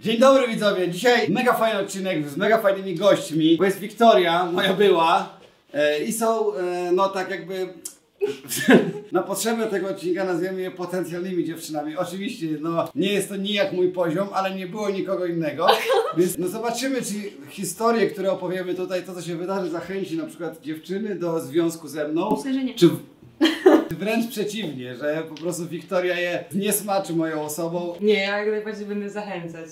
Dzień dobry widzowie, dzisiaj mega fajny odcinek z mega fajnymi gośćmi, bo jest Wiktoria, moja była e, i są e, no tak jakby na potrzeby tego odcinka nazwiemy je potencjalnymi dziewczynami. Oczywiście no nie jest to nijak mój poziom, ale nie było nikogo innego, więc no zobaczymy czy historie, które opowiemy tutaj, to co się wydarzy zachęci na przykład dziewczyny do związku ze mną. Myślę, że nie. Czy wręcz przeciwnie, że po prostu Wiktoria je nie smaczy moją osobą. Nie, ja jak najbardziej będę zachęcać.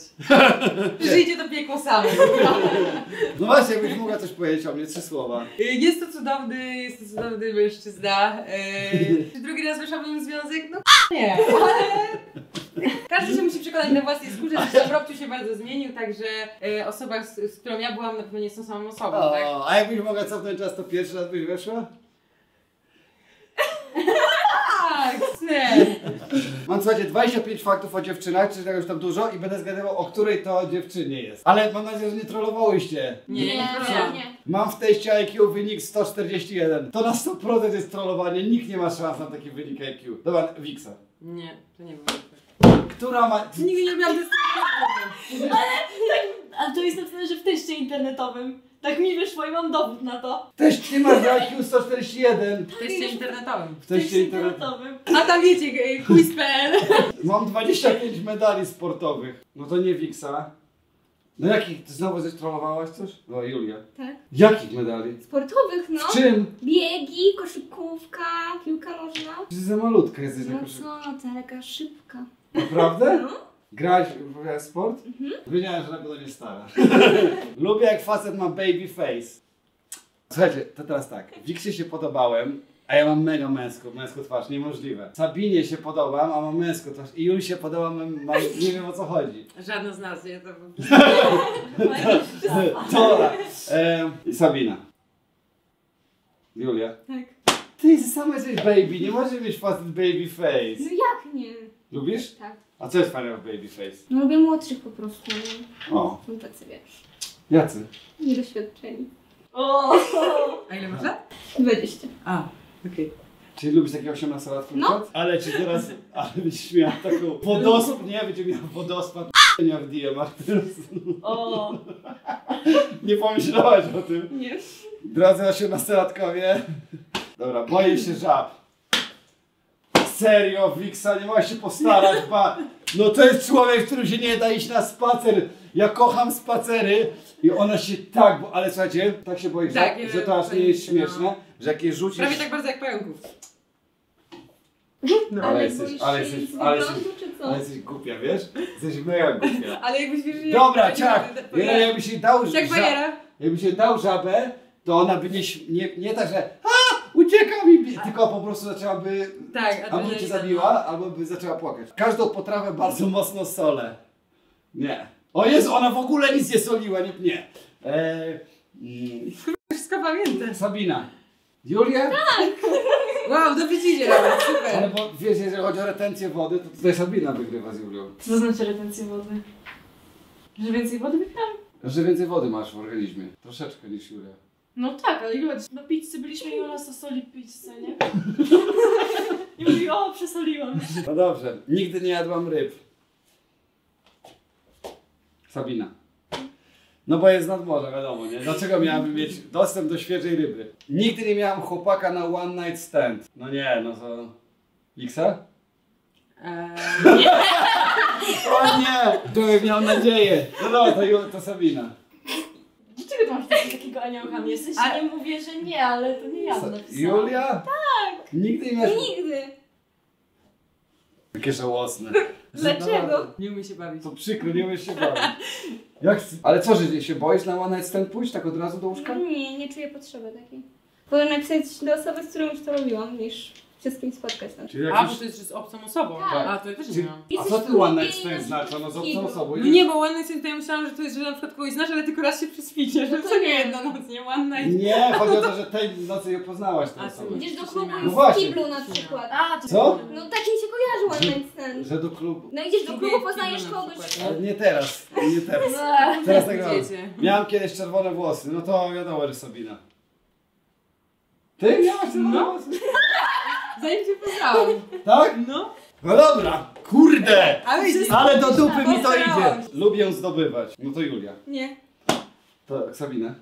Żyjcie to piekło same. No właśnie, jakbyś mogła coś powiedzieć o mnie, trzy słowa. Jest to cudowny, jest to cudowny mężczyzna. Eee, czy drugi raz weszłabym w związek? No nie, ale... Każdy się musi przekonać na własnej skórze, że w Robciu się bardzo zmienił, także e, osoba, z, z którą ja byłam, na pewno nie jest tą samą osobą, tak? O, a jakbyś mogła cofnąć czas, to pierwszy raz byś weszła? Tak, nie. Mam słuchajcie, 25 faktów o dziewczynach, czy już tam dużo i będę zgadywał, o której to dziewczynie jest. Ale mam nadzieję, że nie trollowałyście. Nie, nie, nie, nie. Mam w teście IQ wynik 141. To na 100% jest trollowanie, nikt nie ma szans na taki wynik IQ. Dobra, Wiksa. Nie, to nie było. Która ma... Nigdy nie miałam testu. Ale to jest napisane, że w teście internetowym. Tak mi wyszło i mam dowód na to. Też ty masz IQ 141. W teście internetowym. W teście internetowym. A tam wiecie, e, quiz.pl. Mam 25 medali sportowych. No to nie Wiksa. No jakich? Ty znowu zestrolowałaś coś? No Julia. Tak. Jakich medali? Sportowych, no. W czym? Biegi, koszykówka, piłka nożna. Ty za malutka jesteś na No koszykówce. co, no to taka szybka. Naprawdę? No. Grałaś w sport? Wiedziałem, że na pewno nie stara. Lubię jak facet ma baby face. Słuchajcie, to teraz tak. Wiksie się podobałem, a ja mam mega męską, męską twarz, niemożliwe. Sabinie się podobam, a mam męską twarz. I Juli się podoba, mam, mam, nie wiem o co chodzi. Żadna z nas, nie? To... Dobra. Em, i Sabina. Julia. Tak. Ty sama jesteś baby, nie możesz mieć facet baby face. No jak nie? Lubisz? Tak. A co jest fajnego w baby face? No lubię młodszych po prostu. O, Są tacy, wiesz, jacy? niedoświadczeni. O! A ile masz lat? 20. A, okej. Czy lubisz takie 18-latków? No. Ale czy teraz, ale byś miała taką wodospad, nie, będzie miała wodospad nie w DM-ach teraz. O! Nie pomyślałaś o tym. Nie. Drodzy 18-latkowie. Dobra, boję się żab. Serio, Wiksa, nie mogłaś się postarać, ba. No to jest człowiek, który się nie da iść na spacer. Ja kocham spacery i ona się tak, bo, ale słuchajcie, tak się boisz, Tak, że, że to aż nie jest no. śmieszne, że jak je rzucisz... Prawie tak bardzo jak pająków. No. Ale jesteś- ale jesteś- ale wyglądu, czy co? Ale jesteś głupia, wiesz? Jesteś mega głupia. Ale jakbyś wiesz. Dobra, ciach! Ja, jakby się dał ża- bajera. jakby się dał żabę, to ona by nie, nie, nie tak, że a, ucieka mi, tylko po prostu zaczęłaby, Tak, albo cię adrenalina, zabiła, albo by zaczęła płakać. Każdą potrawę bardzo mocno solę. Nie. O Jezu, ona w ogóle nic nie soliła, nie, nie. Eee, mm, no. Wszystko pamiętam. Sabina. Julia? Wow, dobrze ci idzie, Robert, Ale super. bo wiesz, jeżeli chodzi o retencję wody, to tutaj Sabina wygrywa z Julią. Co to znaczy retencję wody? Że więcej wody wypiłam? Że więcej wody masz w organizmie. Troszeczkę niż Julia. No tak, ale ile na pizzy byliśmy i Ola soli pizzę, nie? I mówi, o, przesoliłam. No dobrze, nigdy nie jadłam ryb. Sabina. No bo jest nad morza, wiadomo, nie? Dlaczego miałabym mieć dostęp do świeżej ryby? Nigdy nie miałam chłopaka na one night stand. No nie, no to... Wiksa? Eee, O nie! Człowiek miał nadzieję. No dobra, to, to Sabina. Takiego- sensie Ale- nie mówię, że nie, ale to nie ja napisałam. Julia? Tak! Nigdy nie miałeś... Nigdy. Jakie żałosne. Dlaczego? nie umie się bawić. To przykro, nie umiesz się bawić. Jak... Ale co, że się boisz na one night stand pójść tak od razu do łóżka? Nie, nie czuję potrzeby takiej. Wolę napisać do osoby, z którą już to robiłam, niż się z kimś spotkać tam. Czyli A, bo to jest że z obcą osobą. Tak. A, to ja też nie Czy- miałam. A co ty one night stand znaczy? No z obcą osobą. No nie, bo one night stand to ja myślałam, że to jest, że na przykład kogoś znasz, ale tylko raz się przyspicie, że No to to nie nie. jedna noc, nie one night. Nie, chodzi o to, że tej nocy ją poznałaś tę A, osobę. ty Idziesz do klubu. No w właśnie. kiblu na przykład. A, Co? No tak mi się kojarzy one night stand. Że do klubu. No idziesz do klubu, poznajesz na kogoś. Ale nie teraz, nie teraz. Eee. Teraz tak. Wiecie. Miałam kiedyś czerwone włosy, no to wiadomo, że Sabina. Ty miałaś czerwone No. włosy? Zanim cię poznałam. Tak? No. No dobra, Kurde! Ale widzisz, Ale do dupy mi to idzie. Lubię zdobywać. No to Julia. Nie. To Sabina.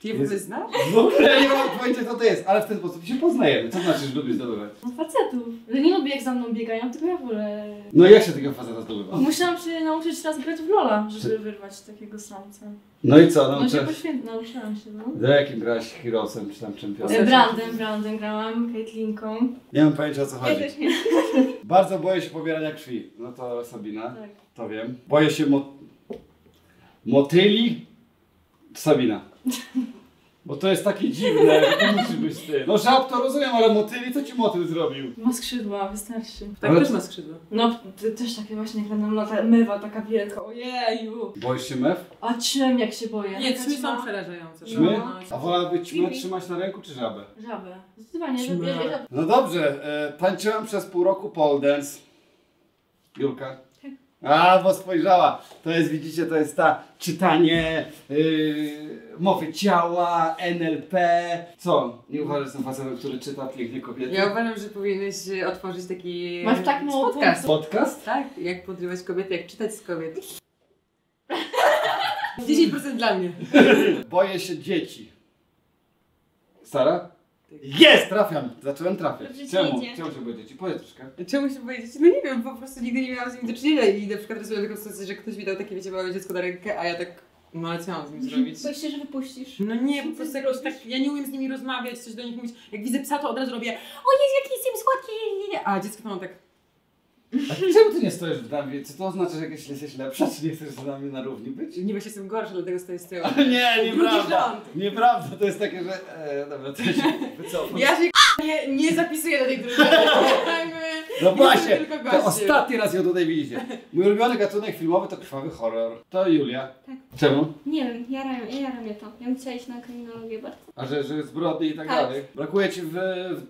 Ty je w ogóle znasz? W ogóle nie mam pojęcia co to jest, ale w ten sposób się poznajemy. Co znaczy, że lubię zdobywać? No facetów. Że nie lubię jak za mną biegają, tylko ja wolę... No jak się tego faceta zdobywa? Musiałam się nauczyć raz grać w Lola, żeby wyrwać takiego samca. No i co? No się Nauczyłaś? poświęciłam, nauczyłam się, no. Do jakim grałaś Heroesem czy tam czempionem? Brandem, Brandem grałam, Caitlinką. Nie mam pojęcia o co Ja chodzi. też nie. Bardzo boję się pobierania krwi. No to Sabina, Tak. to wiem. Boję się mo... motyli. Sabina. Bo to jest takie dziwne, to musi być ty. No żab to rozumiem, ale motyli, co ci motyl zrobił? Ma skrzydła, wystarczy. Tak Ale też ma skrzydła. No, ty też takie właśnie jak będą lata, mywa taka wielka, ojeju. Boisz się mew? A czym jak się boję? Nie, ćmy są przerażające. Ćmy? No, A wolałabyś ćmę trzymać na ręku czy żabę? Żabę. Zdecydowanie, ja, No dobrze, e, tańczyłam przez pół roku pole dance. Julka? A, bo spojrzała. To jest, widzicie, to jest ta czytanie yy, mowy ciała, NLP. Co? Nie uważasz, że jestem facetem, który czyta pięknie kobiety? Ja uważam, że powinieneś e, otworzyć taki Masz tak mało podcast. Podcast? Tak, jak podrywać kobiety, jak czytać z kobiet. 10% dla mnie. Boję się dzieci. Sara? Jest! Trafiam! Zacząłem trafiać. Dobrze ci Czemu? idzie. Czemu się dzieci? Powiedz troszkę. Czemu się powiedzieć? No nie wiem, po prostu nigdy nie miałam z nimi do czynienia i na przykład rozumiem taką sytuację, że ktoś mi dał takie, wiecie, małe dziecko na rękę, a ja tak, no ale co mam z nim zrobić? Boisz się, że wypuścisz. No nie, po prostu jakoś tak, ja nie umiem z nimi rozmawiać, coś do nich mówić. Jak widzę psa, to od razu robię, o Jezu, jaki jestem słodki. A dziecko to mam tak, A czemu ty nie stoisz w nami? Czy to oznacza, że jakaś jesteś lepsza, czy nie chcesz z nami na równi być? niby się jestem gorsza, dlatego stoję z tyłu. Nie, Drugi nieprawda. rząd. Nieprawda, to jest takie, że... E, dobra, to się wycofam. Ja się nie, nie zapisuję do tej drużyny. No właśnie, to ostatni raz ją tutaj widzicie. Mój ulubiony gatunek filmowy to krwawy horror. To Julia. Tak. Czemu? Nie wiem, jara, jara mnie to. Ja bym chciała iść na kryminologię bardzo. A że, że zbrodni i tak, Tak. dalej. Brakuje ci w,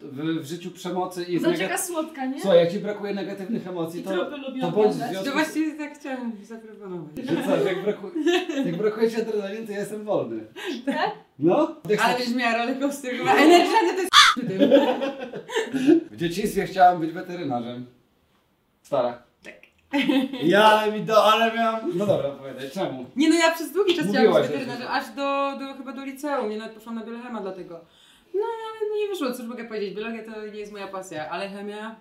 w, w życiu przemocy i Zobacz negat- jaka słodka, nie? Słuchaj, jak ci brakuje negatywnych emocji, I to, tropy lubią to bądź w oglądać. związku To z... właśnie tak chciałam zaproponować. Że co, że jak, braku... jak brakuje ci adrenaliny, to ja jestem wolny. Tak? No? Ale będziesz miała rolę chyba energiczny to jest tym. W dzieciństwie chciałam być weterynarzem. Stara. Tak. Ja, ale mi do, ale miałam... No dobra, opowiadaj, czemu? Nie no, ja przez długi czas chciałam Mówiłaś, być weterynarzem, aż do, do chyba do liceum, nie nawet poszłam na biochema dlatego. No ale no, nie wyszło, cóż mogę powiedzieć, biologia to nie jest moja pasja, ale chemia...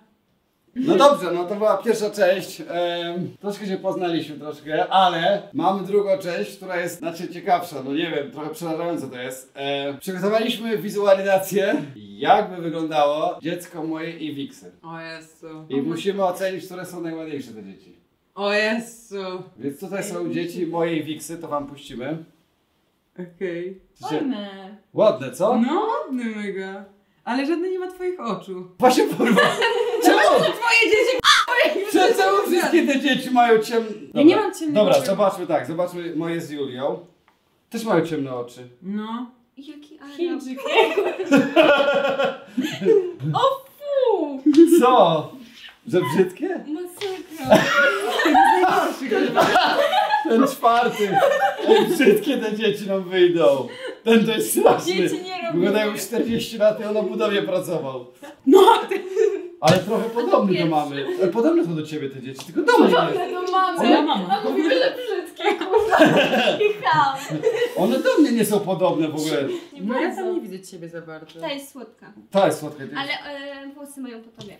No dobrze, no to była pierwsza część. Em, troszkę się poznaliśmy troszkę, ale mamy drugą część, która jest znacznie ciekawsza. No nie wiem, trochę przerażające to jest. E, przygotowaliśmy wizualizację, jakby wyglądało dziecko moje i Wiksy. O Jezu. I musimy ocenić, które są najładniejsze te dzieci. O Jezu. Więc tutaj są dzieci moje i Wiksy, to wam puścimy. Okej. Słuchajcie, Fajne. Ładne, co? No, ładny mega. Ale żadne nie ma twoich oczu. Właśnie kurwa. Czemu? Twoje dzieci Czemu czemu wszystkie te dzieci mają ciemne... Ja nie mam ciemnych Dobra, oczu. zobaczmy tak, zobaczmy moje z Julią. Też mają ciemne oczy. No. Jaki Arab. Chińczyk. o fu! Co? Że brzydkie? Masakra. Ten czwarty. Ej, brzydkie te dzieci nam wyjdą. Ten to jest straszny. Dzieci nie robią. Wyglądają 40 lat i on na budowie pracował. No! Ale trochę podobny do mamy. Ale podobne są do ciebie te dzieci, tylko do mnie nie. Podobne do mamy. Co ja mam? A mówimy, że brzydkie, kurwa. Kicham. One do mnie nie są podobne w ogóle. Nie No ja bardzo. tam nie widzę ciebie za bardzo. Ta jest słodka. Ta jest słodka. Ty... Ale e, włosy mają po tobie.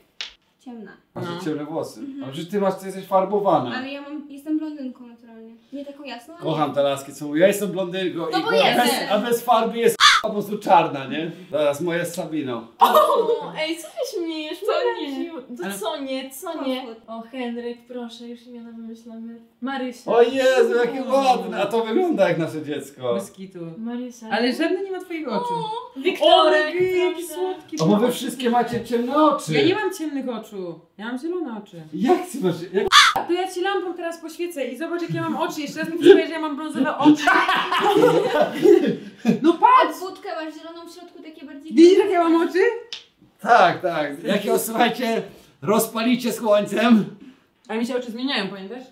Ciemna. Masz No. ciemne włosy. A że ty masz, ty jesteś farbowana. Ale ja mam, jestem blondynką naturalnie. Nie taką jasną, ale... Kocham te laski, co mówią. Ja jestem blondynką No i bo bez, a bez farby jest po prostu czarna, nie? Teraz moja z Sabiną. O, ej, co ty śmiejesz? Co nie? nie? To Ale- co nie, co nie? O, Henryk, proszę, już imiona wymyślamy. Marysia. O Jezu, jakie ładne! A to wygląda jak nasze dziecko. Bez kitu. Marysia. Ale żadne nie ma twoich oczu. Wiktorek, jaki słodki. O, bo wy wszystkie macie ciemne oczy. Ja nie mam ciemnych oczu. Ja mam zielone oczy. Jak ty masz... Jak... To ja ci lampą teraz poświecę i zobacz jakie mam oczy. Jeszcze raz mi przypomnę, że ja mam brązowe oczy. No A patrz! wódkę masz zieloną w środku, takie bardziej... Widzisz jakie mam oczy? Tak, tak. Jak ją, słuchajcie, rozpalicie słońcem, A mi się oczy zmieniają, pamiętasz?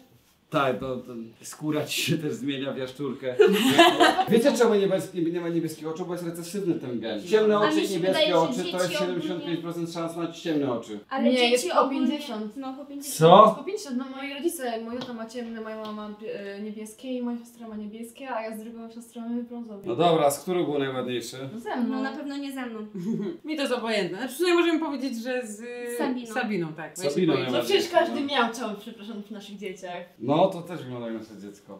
Tak, to, to skóra ci się też zmienia w jaszczurkę. Wiecie czemu niebieski, nie ma niebieskich oczu? Bo jest recesywny ten gen. Ciemne A oczy i niebieskie oczy to jest dzieci 75% szans na ciemne oczy. Ale Nie, dzieci jest po ogólnie- 50. No, po 50. Co? Po 50, no moi rodzice, moja tata ma ciemne, moja mama ma e, niebieskie i moja siostra ma niebieskie, a ja z drugą siostrą mamy brązowe. No dobra, z których był najładniejszy? No ze mną. No na pewno nie ze mną. Mi to jest obojętne. Znaczy tutaj możemy powiedzieć, że z Sabiną. Sabiną tak. Sabiną. No przecież każdy miał ciało, przepraszam, w naszych dzieciach. No to też wygląda jak nasze dziecko.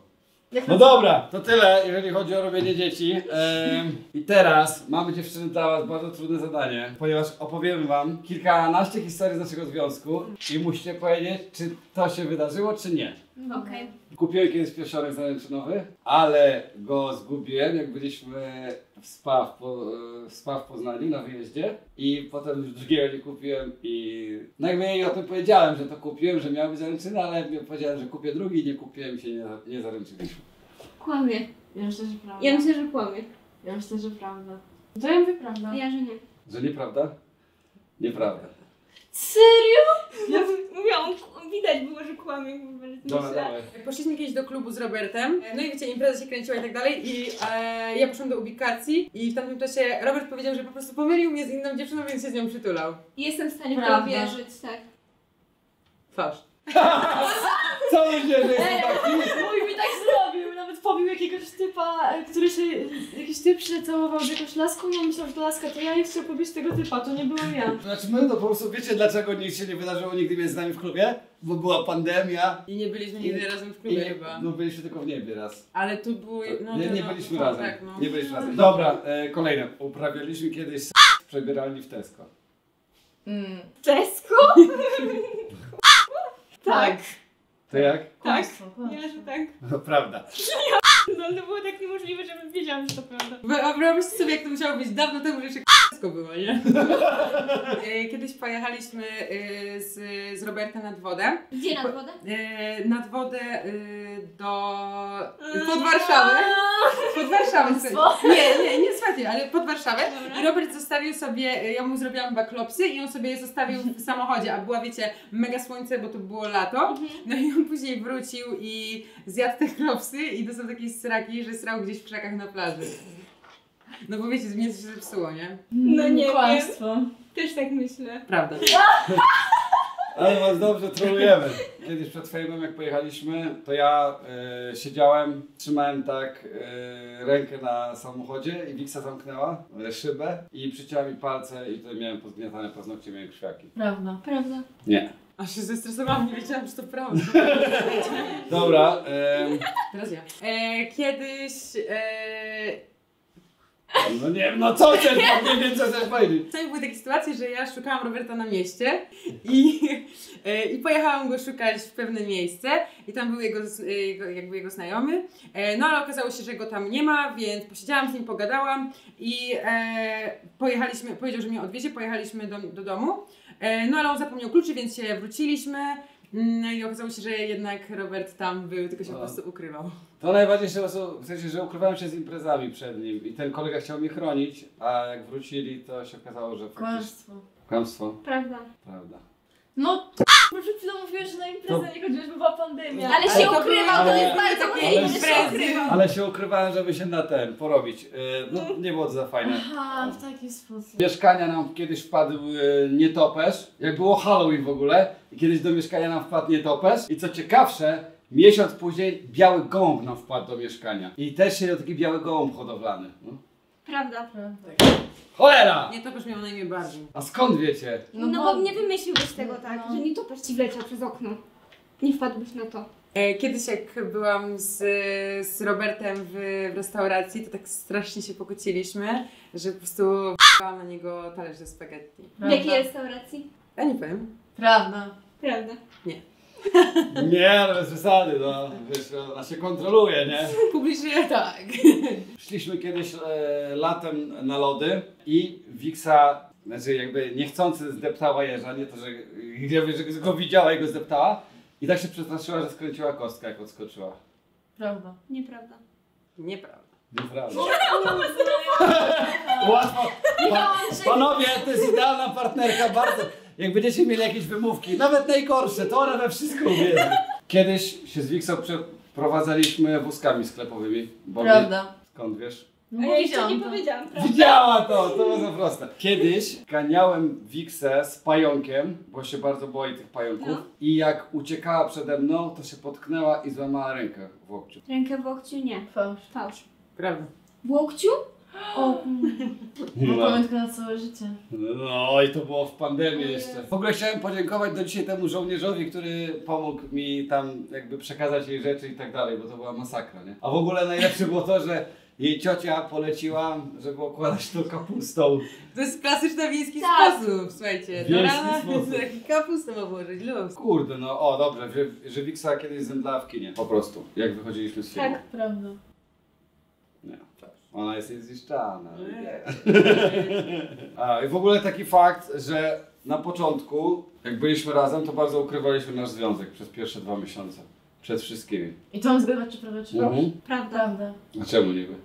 Jak No dobra, to tyle, jeżeli chodzi o robienie dzieci. Ehm, I teraz mamy dziewczyny dla Was bardzo trudne zadanie, ponieważ opowiemy Wam kilkanaście historii z naszego związku i musicie powiedzieć, czy to się wydarzyło, czy nie. Okej. Kupiłem kiedyś pierścionek zaręczynowy, ale go zgubiłem, jak byliśmy w spa w, po, e, w, spa w Poznaniu na wyjeździe i potem już drugiego nie kupiłem i no jakby jej o tym powiedziałem, że to kupiłem, że miał być zaręczyny, ale powiedziałem, że kupię drugi i nie kupiłem i się nie, nie zaręczyliśmy. Kłamie. Ja myślę, że prawda. Ja myślę, że kłamie. Ja myślę, że prawda. To ja mówię prawda. Ja, że nie. Że nieprawda? Nieprawda. Serio? Ja mówiłam, widać było, że kłamie. Dobra, dawaj. Poszliśmy kiedyś do klubu z Robertem, no i wiecie, impreza się kręciła i tak dalej i e, ja poszłam do ubikacji i w tamtym czasie Robert powiedział, że po prostu pomylił mnie z inną dziewczyną, więc się z nią przytulał. Jestem w stanie w to Prawda. wierzyć, tak. Fałsz. Co myślisz, że jest taki? Mój mi tak zrobił, nawet pobił jakiegoś typa, e, który się, jakiś typ się całował z jakąś laską i on myślał, że to laska, to ja i chciał pobić tego typa, to nie byłem ja. Znaczy my to po prostu wiecie dlaczego nic się nie wydarzyło nigdy między nami w klubie? Bo była pandemia. I nie byliśmy nigdy razem w klubie I, chyba. no byliśmy tylko w niebie raz. Ale tu było... No, nie, no, nie no, byliśmy no, razem. Tak, no. Nie byliśmy razem. Dobra, e, kolejne. Uprawialiśmy kiedyś s- w przebieralni w Tesco. Mm. Tesco? Tak. To jak? Tak. Kłamstwo, Ja, że tak. No prawda. No to było tak niemożliwe, żebym wiedziałam, że to prawda. Wy- Wyobraźcie sobie, jak to musiało być dawno temu, że jeszcze k***sko było, nie? E, Kiedyś pojechaliśmy e, z, z Robertem nad wodę. Gdzie nad wodę? E, nad wodę do... pod Warszawę. Pod Warszawę. Nie, nie, nie słuchajcie, ale pod Warszawę. I Robert zostawił sobie, ja mu zrobiłam chyba klopsy i on sobie je zostawił w samochodzie, a była wiecie, mega słońce, bo to było lato. No i on później wrócił i zjadł te klopsy i dostał takiej sraki, że srał gdzieś w krzakach na plaży. No bo wiecie, mięso się zepsuło, nie? No nie Kłamstwo. Też tak myślę. Prawda. Ale was dobrze trolujemy. Kiedyś przed fejmem jak pojechaliśmy, to ja e, siedziałem, trzymałem tak e, rękę na samochodzie i Wiksa zamknęła e, szybę i przycięła mi palce i tutaj miałem pozgniatane paznokcie, miałem krwiaki. Prawda. Prawda. Nie. Aż się zestresowałam, nie wiedziałam, czy to prawda. Dobra, em, Teraz ja. E, kiedyś... E, no nie wiem, no co chcesz, nie wiem co chcesz powiedzieć. Czasami były takie sytuacje, że ja szukałam Roberta na mieście i, e, i pojechałam go szukać w pewne miejsce i tam był jego, e, jego, jakby jego znajomy, e, no ale okazało się, że go tam nie ma, więc posiedziałam z nim, pogadałam i e, pojechaliśmy, powiedział, że mnie odwiezie, pojechaliśmy do, do domu, e, no ale on zapomniał kluczy, więc się wróciliśmy, no i okazało się, że jednak Robert tam był, tylko się po prostu ukrywał. To najważniejsze, w sensie, że ukrywałem się z imprezami przed nim i ten kolega chciał mnie chronić, a jak wrócili, to się okazało, że faktycznie... Kłamstwo. Kłamstwo. Prawda. Prawda. No, bo przed chwilą mówiłeś, że na imprezę nie chodziłeś, bo była pandemia. Ale Ale się to ukrywał, były- to jest ale- bardzo ale- możliwe, że się imprezy. ukrywał. Ale się ukrywałem, żeby się na ten porobić. E, No nie było to za fajne. Aha, w taki sposób. mieszkania nam kiedyś wpadł e, nietoperz, jak było Halloween w ogóle, i kiedyś do mieszkania nam wpadł nietoperz i co ciekawsze, miesiąc później biały gołąb nam wpadł do mieszkania. I też siedział taki biały gołąb hodowlany. No. Prawda. Cholera! Nie, to już miał na imię Barbie. A skąd wiecie? No, bo nie wymyśliłbyś tego tak, No. że nie topasz ci wleciał przez okno. Nie wpadłbyś na to. E, Kiedyś jak byłam z, z Robertem w, w restauracji, to tak strasznie się pokłóciliśmy, że po prostu p***ałam na niego talerz ze spaghetti. W jakiej restauracji? Ja nie powiem. Prawda. Prawda. Nie, no bez przesady, no. Wiesz, ona się kontroluje, nie? Publicznie tak. Szliśmy kiedyś e, latem na lody i Wiksa, znaczy jakby niechcący zdeptała jeża, nie to, że, że, że go widziała i go zdeptała. I tak się przestraszyła, że skręciła kostkę, jak odskoczyła. Prawda. Nieprawda. Nieprawda. Nieprawda. Łatwo. Pa, panowie, to jest idealna partnerka, bardzo. Jak będziecie mieli jakieś wymówki, nawet najgorsze, to ona we wszystko uwierzy. Kiedyś się z Wixą przeprowadzaliśmy wózkami sklepowymi. Bo Prawda. Skąd wiesz? No ja jeszcze nie powiedziałam, prawda? Widziała to, to było za proste. Kiedyś ganiałem Wixę z pająkiem, bo się bardzo boi tych pająków. No. I jak uciekała przede mną, to się potknęła i złamała rękę w łokciu. Rękę w łokciu? Nie. Fałsz. Fałsz. Prawda. W łokciu? O, No No. pamiątka na całe życie. No i to było w pandemii jeszcze. W ogóle chciałem podziękować do dzisiaj temu żołnierzowi, który pomógł mi tam jakby przekazać jej rzeczy i tak dalej, bo to była masakra, nie? A w ogóle najlepsze było to, że jej ciocia poleciła, żeby okładać to kapustą. To jest klasyczny wiejski Tak. sposób, słuchajcie. Do rana sposób. taki kapustę ma włożyć, luz. Kurde, no o dobrze, że, że Wiksa kiedyś zemdlała w kinie, po prostu, jak wychodziliśmy z filmu. Tak. Prawda. Ona jest zniszczana. A, I w ogóle taki fakt, że na początku, jak byliśmy razem, to bardzo ukrywaliśmy nasz związek przez pierwsze dwa miesiące. Przed wszystkimi. I to mam zgadywać, czy prawda, czy fałsz? Mhm. prawda. Prawda. A czemu niby?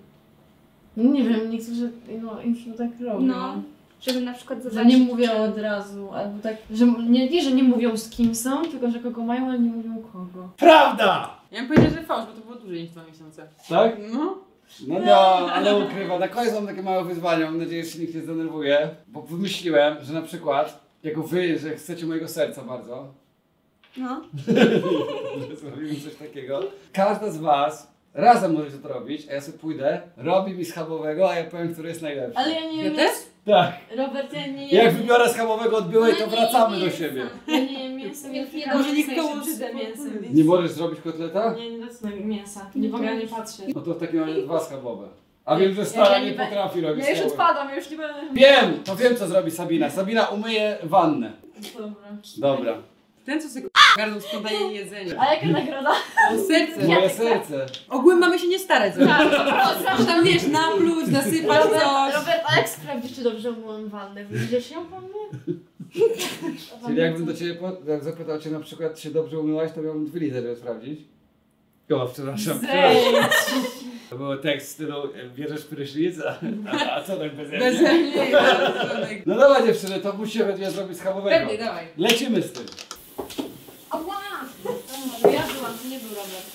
No nie wiem, niektórzy no, influ tak robią. No. Żeby na przykład Że zobaczyć. nie mówią od razu, albo tak, że nie, nie, że nie mówią z kim są, tylko że kogo mają, ale nie mówią kogo. Prawda! Ja bym powiedziała, że fałsz, bo to było dłużej niż dwa miesiące. Tak? No. No nie, ale ukrywa. Na koniec mam takie małe wyzwanie, mam nadzieję, że się nikt nie zdenerwuje, bo wymyśliłem, że na przykład, jako wy, że chcecie mojego serca bardzo, No. że zrobimy coś takiego. Każda z was razem możecie to robić, a ja sobie pójdę, robi mi schabowego, a ja powiem, który jest najlepszy. Ale ja nie Ja wiem, też? Tak. Robert, ja nie Jak wybiorę schabowego od byłej, to No wracamy do siebie. Ja nie jem mięsa, nie Nie Może niech mięsem. Nie możesz zrobić kotleta? Nie, nie dotykam mięsa. Nie mogę nie patrzeć. No to w takim razie dwa schabowe. A wiem, że stara ja nie potrafi robić Ja już schabowych. odpadam, ja już nie będę... Wiem, to wiem co zrobi Sabina. Sabina umyje wannę. Dobra. Dobra. Ten, co sobie gardą spontanicznie jedzenie. A jaka nagroda? O serce. Moje serce. Ogółem mamy się nie starać. Tak, Że tam wiesz, napluć, nasypać Robert, coś. Robert, a jak sprawdzić, czy dobrze umyłam wannę? Widzisz ją po mnie? Czyli jakbym do ciebie po, jak zapytał cię na przykład, czy dobrze umyłaś, to miałbym dwie litery sprawdzić. O, przepraszam, przepraszam. To był tekst w stylu, e, bierzesz prysznic, a, a co tak bez Bez. Pewnie, No dobra dziewczyny, to musimy zrobić schabowego. dawaj. Lecimy z tym. Ała! Ja byłam, Robert.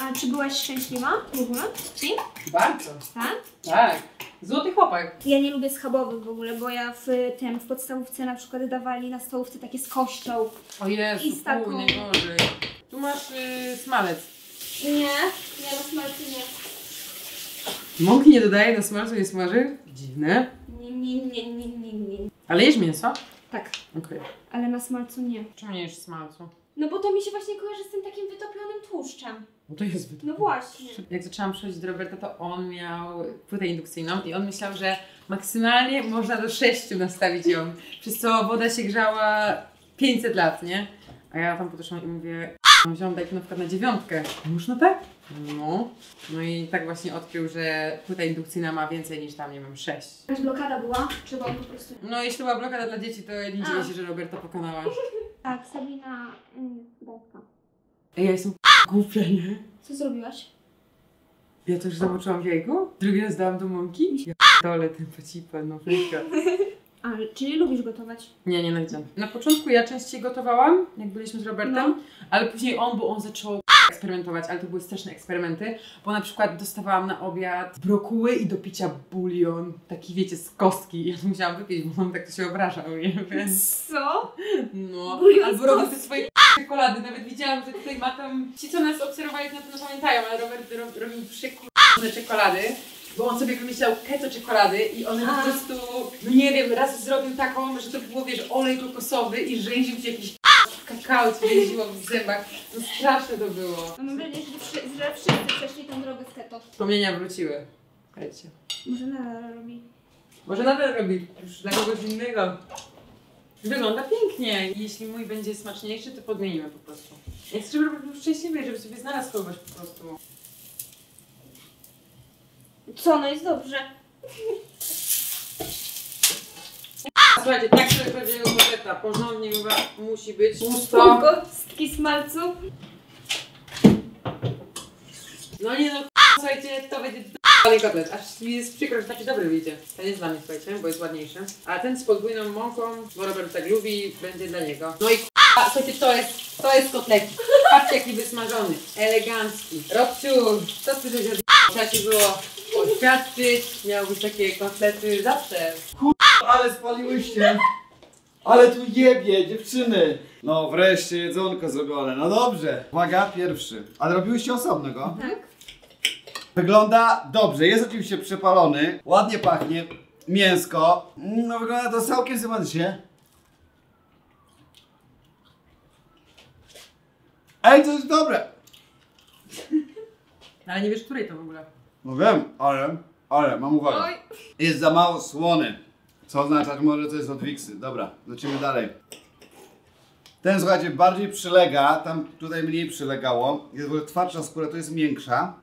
A czy byłaś szczęśliwa w ogóle? Ci? Bardzo. Tak? Tak. Złoty chłopak. Ja nie lubię schabowych w ogóle, bo ja w tym w podstawówce na przykład dawali na stołówce takie z kością. O Jezu, I z taką- pół, nie gorzej. Tu masz y, smalec. Nie, nie na smalcu nie. Mąki nie dodaje do smalcu, nie smaży? Dziwne. Nie, nie, nie, nie, nie, nie. Ale jesz mięso? Tak, Okej. ale na smalcu nie. Czemu nie jesz smalcu? No bo to mi się właśnie kojarzy z tym takim wytopionym tłuszczem. No to jest wytłumaczenie. No właśnie. Jak zaczęłam przychodzić do Roberta, to on miał płytę indukcyjną i on myślał, że maksymalnie można do 6 nastawić ją, przez co woda się grzała 500 lat, nie? A ja tam podeszłam i mówię, no wziąłem daj to na przykład na dziewiątkę. Można tak? No. No i tak właśnie odkrył, że płyta indukcyjna ma więcej niż tam, nie wiem, 6. Jakaś blokada była? Czy była po prostu... No jeśli była blokada dla dzieci, to nie dziwię się, że Roberta pokonała. Tak, Sabina... Mm. Ej, ja jestem głupia, nie? Co zrobiłaś? Ja też zobaczyłam jajko, drugi raz dałam do mąki. Ja dole ten pocipa, no fryka. A, czyli lubisz gotować? Nie, nienawidzę. Na początku ja częściej gotowałam, jak byliśmy z Robertem, No. ale później on, bo on zaczął eksperymentować, ale to były straszne eksperymenty, bo na przykład dostawałam na obiad brokuły i do picia bulion, taki wiecie, z kostki. Ja to musiałam wypić, bo on tak to się obrażał, nie? Więc Co? no. Bulion Albo robił te swoje czekolady, nawet widziałam, że tutaj ma tam... Ci, co nas obserwowali, na pewno pamiętają, ale Robert ro- robił przekurne czekolady. Bo on sobie wymyślał keto czekolady i one po prostu, no nie wiem, raz zrobił taką, że to było, wiesz, olej kokosowy i rzęził ci jakiś ci jeździło w zębach. No straszne to było. Mam wrażenie, że, wszy- że wszyscy przeszli tą drogę z keto. Wspomnienia wróciły. Słuchajcie. Może nadal robi. Może nadal robi już dla kogoś innego. Wygląda pięknie. Jeśli mój będzie smaczniejszy, to podmienimy po prostu. Chcę, żeby był szczęśliwy, żeby sobie znalazł kogoś po prostu. Co, no jest dobrze. Słuchajcie, tak sobie prawdziwego kotleta. Porządnie chyba musi być. Pusto. Kostki smalcu. No nie no, słuchajcie, to będzie dalej kotlet. Aż mi jest przykro, że taki dobry wyjdzie. Ten jest dla mnie, słuchajcie, bo jest ładniejszy. A ten z podwójną mąką, bo Robert tak lubi, będzie dla niego. No i A słuchajcie, to jest, to jest kotlecik. Patrzcie jaki wysmażony, elegancki. Robciu, co ty żeś od... Trzeba się było oświadczyć, miały być takie kotlety zawsze. Ale spaliłyście! Ale tu jebie, dziewczyny! No wreszcie jedzonko zrobione, no dobrze. Uwaga, pierwszy. Ale robiłyście osobno go? Tak. Wygląda dobrze, jest oczywiście przepalony, ładnie pachnie, mięsko. No wygląda to całkiem sympatycznie. Ej, to jest dobre! Ale nie wiesz, której to w ogóle. No wiem, ale, ale, mam uwagę. Oj. Jest za mało słony. Co oznacza, że może to jest od Wixy. Dobra, lecimy dalej. Ten, słuchajcie, bardziej przylega, tam tutaj mniej przylegało. Jest w ogóle twardsza skóra, to jest miększa.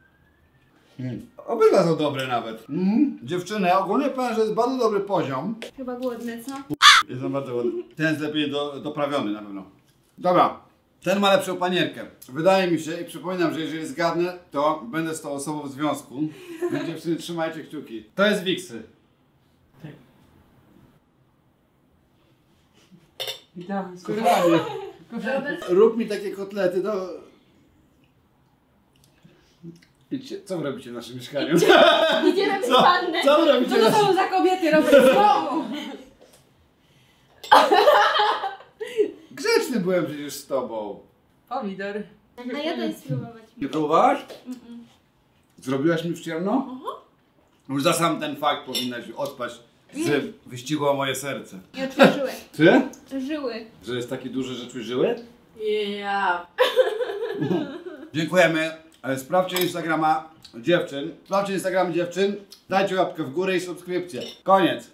Mm. Obydwa są dobre nawet. Mm. Dziewczyny, ogólnie powiem, że jest bardzo dobry poziom. Chyba głodny, co? Jest on bardzo ładny. Ten jest lepiej do, doprawiony na pewno. Dobra, ten ma lepszą panierkę. Wydaje mi się i przypominam, że jeżeli zgadnę, to będę z tą osobą w związku. Więc dziewczyny, trzymajcie kciuki. To jest Wixy. Witam. Kochanie, Robert, rób mi takie kotlety, to... Idźcie, co wy robicie w naszym mieszkaniu? idziemy w Co? wannę. Co wy robicie Co w to są za kobiety, Robert? Znowu! Grzeczny byłem przecież z tobą. Pomidor. A ja daj spróbować. Nie próbowałaś? Zrobiłaś mi przyjemno? Już za sam ten fakt powinnaś odpaść z wyścigu o moje serce. I odczuję żyły. Ty? Żyły. Że jest taki duży, że czujesz żyły? Ja. Dziękujemy. Ale Sprawdźcie Instagrama dziewczyn. Sprawdźcie Instagram dziewczyn. Dajcie łapkę w górę i subskrypcję. Koniec.